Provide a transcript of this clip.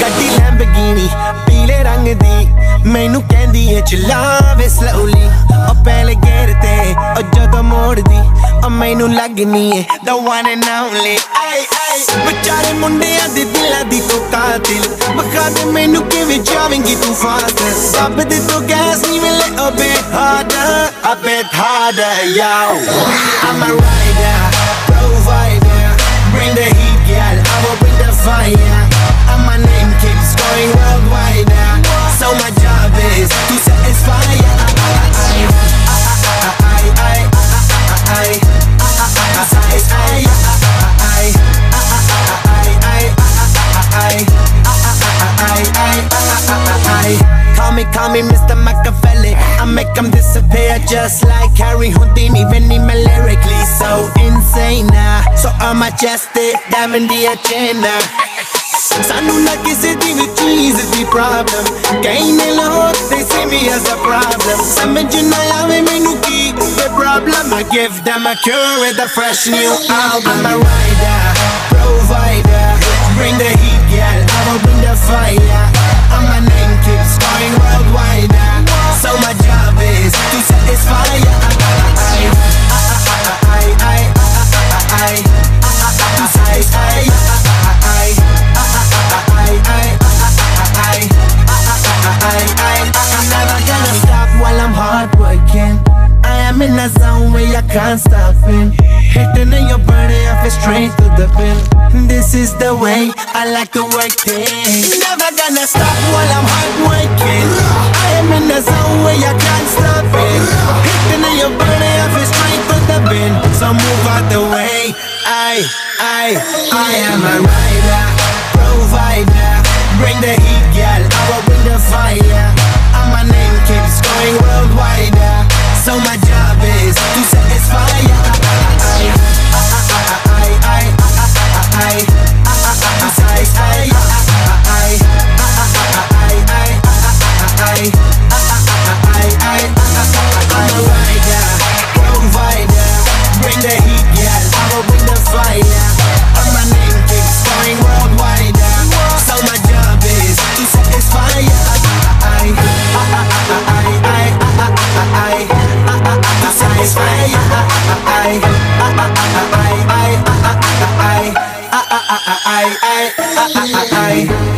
ਗੱਡੀ ਲੈਂਬਗੀਨੀ ਪੀਲੇ ਰੰਗ ਦੀ। ਮੈਨੂੰ ਕਹਿੰਦੀ ਏ ਚਲਾਵੇ ਸਲੋਲੀ ਉਹ ਪਹਿਲੇ ਗੇਰ ਤੇ, ਉਹ ਜਦੋਂ ਮੋੜਦੀ, ਉਹ ਮੈਨੂੰ ਲੱਗਨੀ ਏ, the one and only ਆਈ ਆਈ। ਵਿਚਾਰੇ ਮੁੰਡਿਆਂ ਦੇ ਦਿਲਾਂ ਦੀ ਤੂੰ ਕਾਤਿਲ। ਬਖਾ ਦੇ ਮੈਨੂੰ ਕਿਵੇਂ ਜਾਵੇਂਗੀ ਤੂੰ ਫਾਸਟ ਸਭ ਦੇ ਤੋਂ ਗੈਸ ਨਹੀਂ ਮਿਲੇ a bit harder a bit harder yo. I'm a rider provider me, call me Mr. Machiavelli I make them disappear just like Harry Houdini Veni me lyrically so insane now So I'm majestic, diamond the agenda ਸਾਨੂੰ ਨਾ ਕਿਸੇ ਦੀ ਵੀ ਚੀਜ਼ ਦੀ problem ਕਈ ਨੇ ਲੋਕ they see me as a problem ਸਮਝ ਨਾ ਆਵੇ ਮੈਨੂੰ ਕੀ the problem I give them a cure with a fresh new album I'm a rider, In a zone where I can't stop in. Hitting in your body, I feel straight to the pin. This is the way I like to work things. Never gonna stop while I'm hard working. I am in a zone where I can't stop it. Hitting in your body, I feel straight to the pin. So move out the way. I, I, I am a rider, I, I, I, I, I, I.